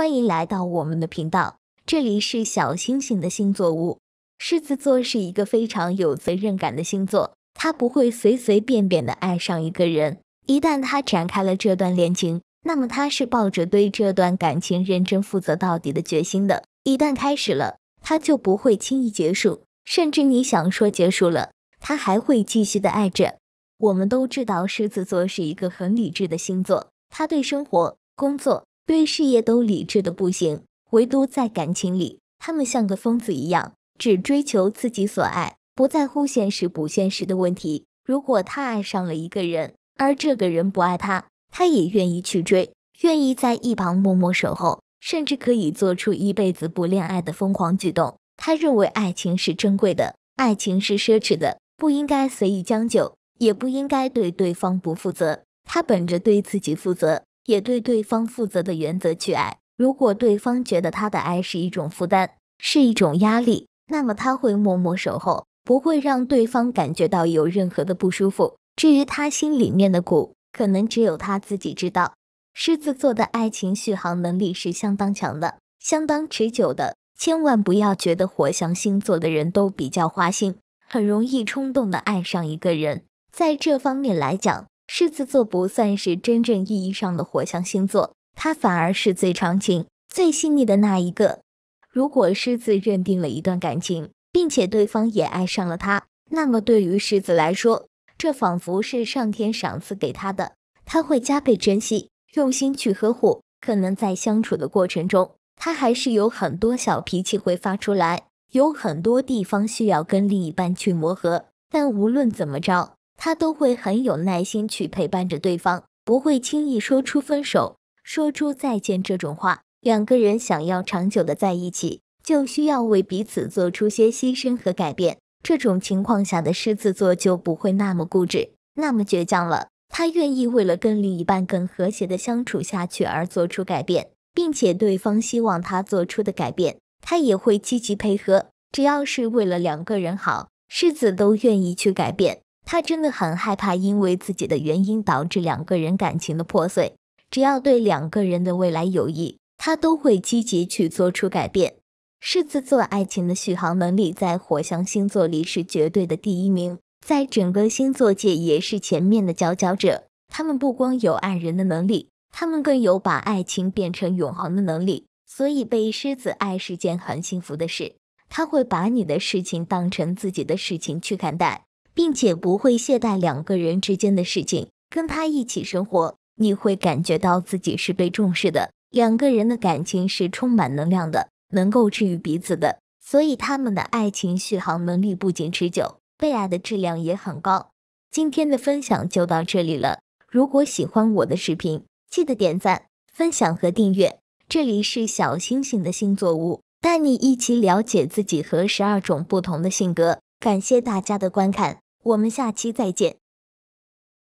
欢迎来到我们的频道，这里是小星星的星座屋。狮子座是一个非常有责任感的星座，他不会随随便便的爱上一个人。一旦他展开了这段恋情，那么他是抱着对这段感情认真负责到底的决心的。一旦开始了，他就不会轻易结束，甚至你想说结束了，他还会继续的爱着。我们都知道狮子座是一个很理智的星座，他对生活、工作、对事业都理智的不行，唯独在感情里，他们像个疯子一样，只追求自己所爱，不在乎现实不现实的问题。如果他爱上了一个人，而这个人不爱他，他也愿意去追，愿意在一旁默默守候，甚至可以做出一辈子不恋爱的疯狂举动。他认为爱情是珍贵的，爱情是奢侈的，不应该随意将就。也不应该对对方不负责，他本着对自己负责，也对对方负责的原则去爱。如果对方觉得他的爱是一种负担，是一种压力，那么他会默默守候，不会让对方感觉到有任何的不舒服。至于他心里面的苦，可能只有他自己知道。狮子座的爱情续航能力是相当强的，相当持久的。千万不要觉得火象星座的人都比较花心，很容易冲动的爱上一个人。在这方面来讲，狮子座不算是真正意义上的火象星座，它反而是最长情、最细腻的那一个。如果狮子认定了一段感情，并且对方也爱上了他，那么对于狮子来说，这仿佛是上天赏赐给他的，他会加倍珍惜，用心去呵护。可能在相处的过程中，他还是有很多小脾气会发出来，有很多地方需要跟另一半去磨合。但无论怎么着，他都会很有耐心去陪伴着对方，不会轻易说出分手、说出再见这种话。两个人想要长久的在一起，就需要为彼此做出些牺牲和改变。这种情况下的狮子座就不会那么固执、那么倔强了。他愿意为了跟另一半更和谐的相处下去而做出改变，并且对方希望他做出的改变，他也会积极配合。只要是为了两个人好，狮子都愿意去改变。他真的很害怕，因为自己的原因导致两个人感情的破碎。只要对两个人的未来有益，他都会积极去做出改变。狮子座爱情的续航能力在火象星座里是绝对的第一名，在整个星座界也是前面的佼佼者。他们不光有爱人的能力，他们更有把爱情变成永恒的能力。所以被狮子爱是件很幸福的事。他会把你的事情当成自己的事情去看待。并且不会懈怠两个人之间的事情，跟他一起生活，你会感觉到自己是被重视的。两个人的感情是充满能量的，能够治愈彼此的，所以他们的爱情续航能力不仅持久，被爱的质量也很高。今天的分享就到这里了，如果喜欢我的视频，记得点赞、分享和订阅。这里是小星星的星座屋，带你一起了解自己和十二种不同的性格。感谢大家的观看，我们下期再见。